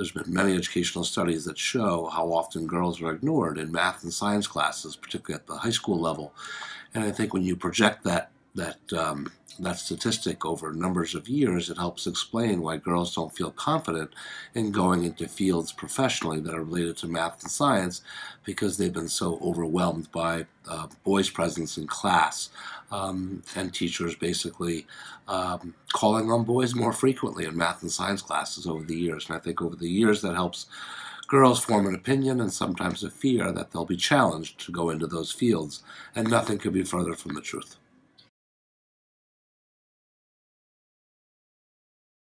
there's been many educational studies that show how often girls are ignored in math and science classes, particularly at the high school level. And I think when you project that that um, that statistic over numbers of years, it helps explain why girls don't feel confident in going into fields professionally that are related to math and science because they've been so overwhelmed by uh, boys' presence in class um, and teachers basically um, calling on boys more frequently in math and science classes over the years. And I think over the years that helps girls form an opinion and sometimes a fear that they'll be challenged to go into those fields. And nothing could be further from the truth.